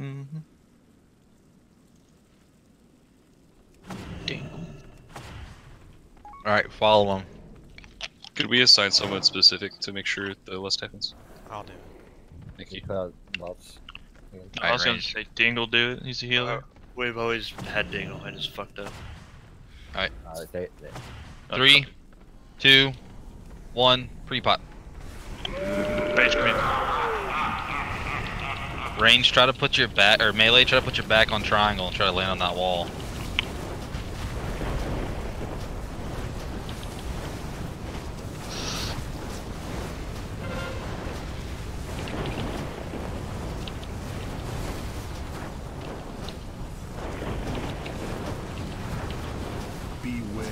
Mm-hmm. Alright, follow him. Could we assign someone specific to make sure the list happens? I'll do it. Thank you. Uh, lots. I was Alright, gonna say Dingle do it. He's a healer. Uh, we've always had Dingle. I just fucked up. Uh, they, they, Three, two, one, pre-pot. Rage queen. Range, try to put your back, or melee, try to put your back on triangle and try to land on that wall. Beware.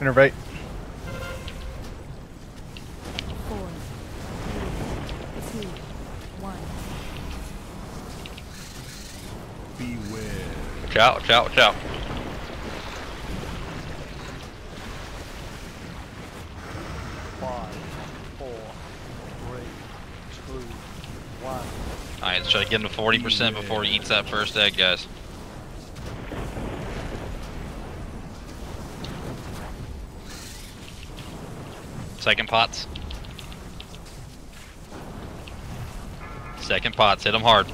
Innervate. One. Beware. Watch out, watch out, watch out. five, four, three, two, one. Alright, let's try to get him to 40% before he eats that first egg, guys. Second pots. Second pots, hit him hard.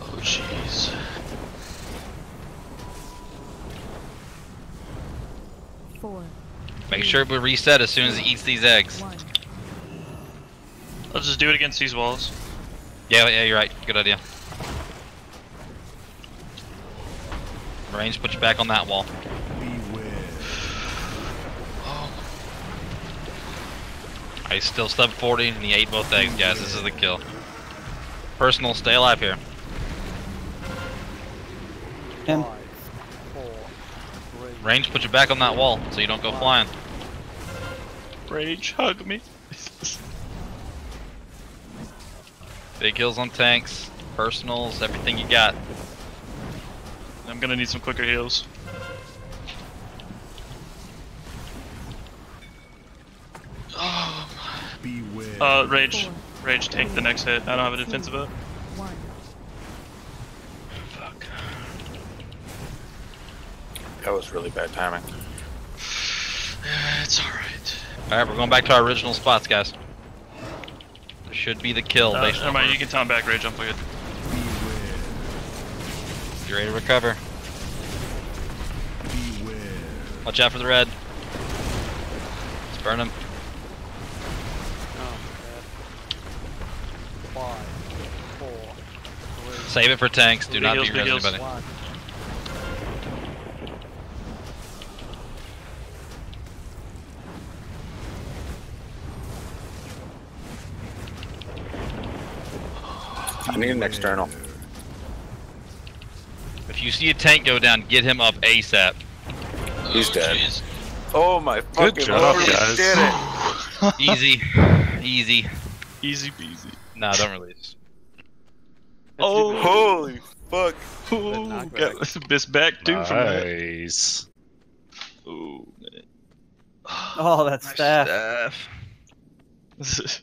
Oh jeez. Four, Make sure we reset as soon as he eats these eggs. one. Let's just do it against these walls. Yeah, yeah, you're right. Good idea. Range, put you back on that wall. Beware. I still stepped 40 and he ate both eggs, guys. This is the kill. Personal, stay alive here. Five, four, three, Range, put you back on that wall so you don't go flying. Rage, hug me. Big kills on tanks, personals, everything you got. I'm gonna need some quicker heals. Beware. Uh, Rage. Four, Rage, take the next hit. I don't have a defensive up. one. Fuck. That was really bad timing. It's alright. Alright, we're going back to our original spots, guys. This should be the kill Uh, based never on mind, you can time back Rage, I'm good. Beware. you ready to recover. Beware. Watch out for the red. Let's burn him. Five, four, three, Save it for tanks. Do not heals, be big res heals. anybody. one. I need an external. If you see a tank go down, get him up ASAP. He's Oh, dead. jeez. Oh my fucking job, lord, we guys. did it! Easy. Easy. Easy peasy. Nah, don't release. Oh, Holy fuck. Ooh, got this back too from that. Nice. Ooh, man. Oh, that's staff. Staff.